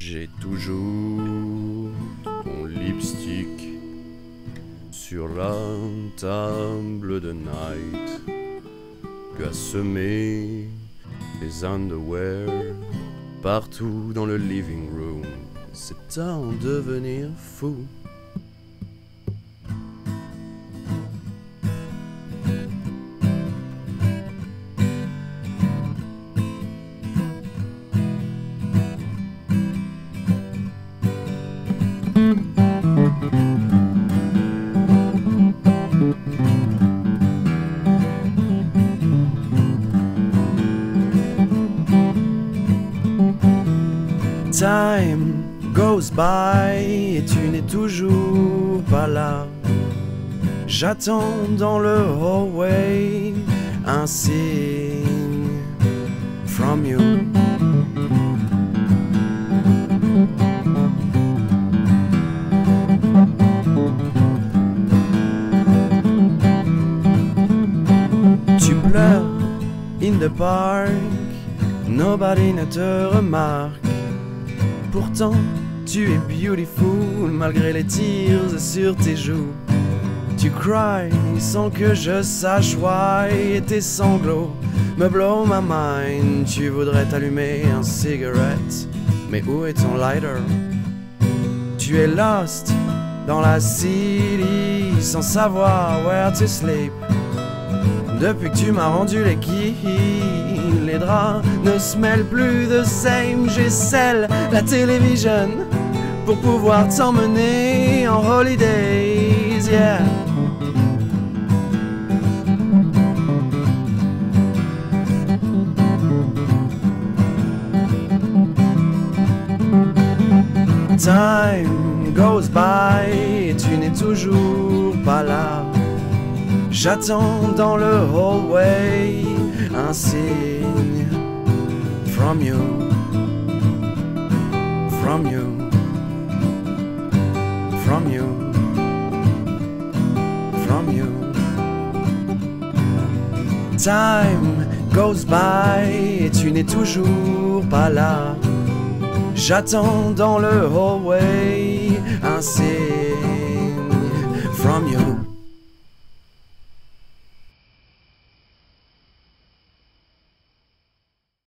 J'ai toujours ton lipstick sur la table de night. Tu as semé underwear partout dans le living room. C'est à en devenir fou. Time goes by et tu n'es toujours pas là. J'attends dans le hallway un signe from you. Tu pleures in the park, nobody ne te remarque. Pourtant, tu es beautiful malgré les tirs sur tes joues. Tu cries sans que je sache why et tes sanglots me blow my mind. Tu voudrais t'allumer un cigarette, mais où est ton lighter? Tu es lost dans la city sans savoir where to sleep. Depuis que tu m'as rendu les quilles, les draps ne se mêlent plus de same. J'essaie la télévision pour pouvoir t'emmener en holidays, yeah. Time goes by tu n'es toujours pas là. J'attends dans le hallway un signe from you, from you, from you, from you. Time goes by et tu n'es toujours pas là. J'attends dans le hallway un signe.